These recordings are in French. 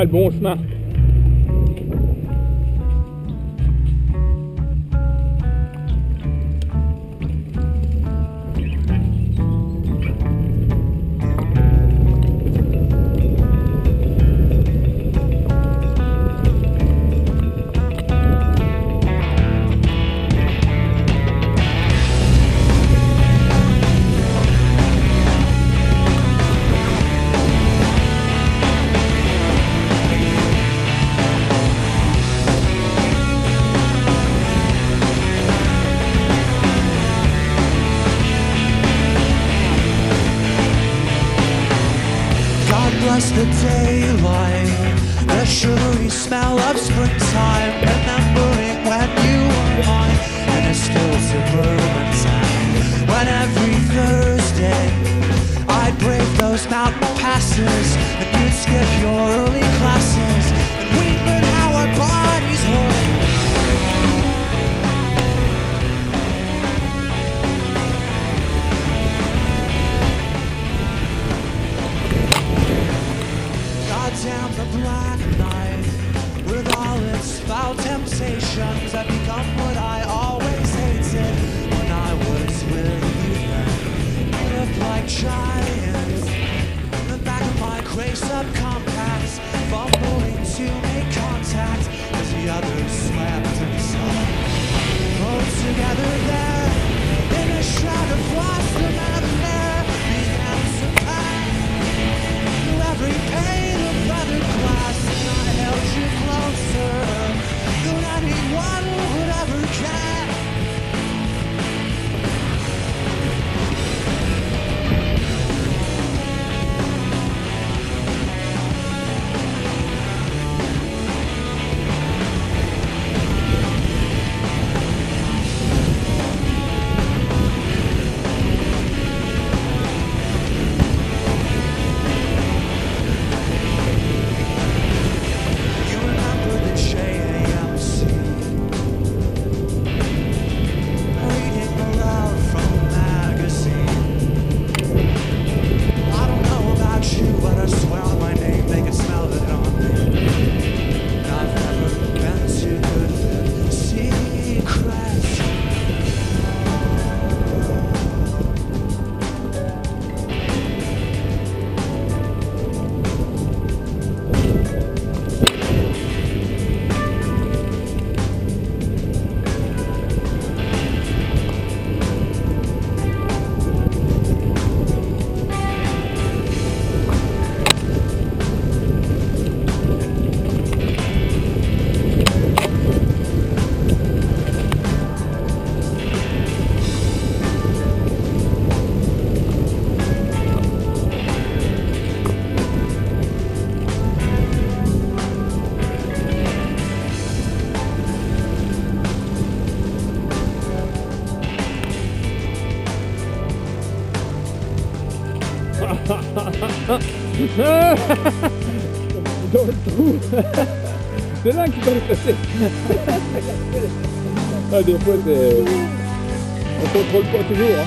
Ah, le bon bless the daylight, the sugary smell of springtime, remembering when you were mine in a still suburban town. When every Thursday I'd brave those mountain passes, and you'd skip your early classes, Dans le trou. C'est là qu'il fallait passer. ah, des fois, c'est... On contrôle pas toujours. Hein.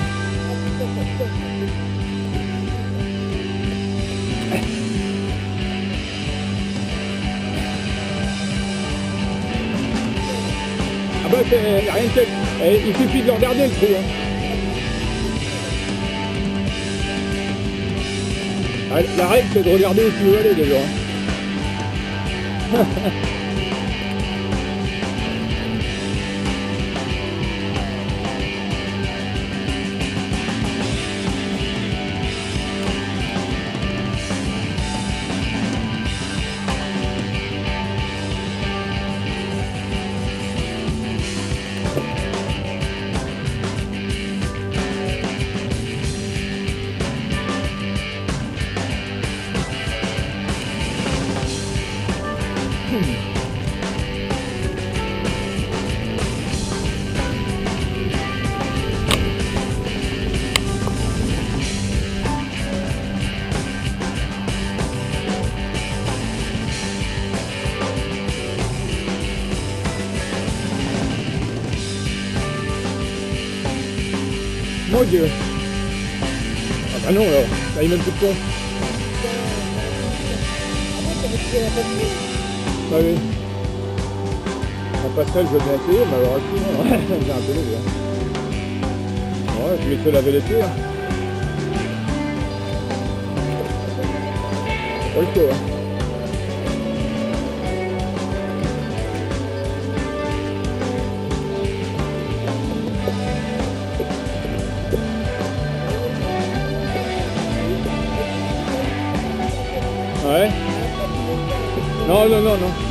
Ah bah, c'est rien de. Eh, Il suffit de regarder, le trou. Hein. La règle, c'est de regarder où tu veux aller, déjà. hein. Ah bah non alors, là il est même plus de con. Ah oui. Un pastel, je vais bien mais alors aussi, non, j'ai un peu. Hein. Ouais, je vais te laver les pieds. Hein. Hein. Ouais. Non, non, non, non.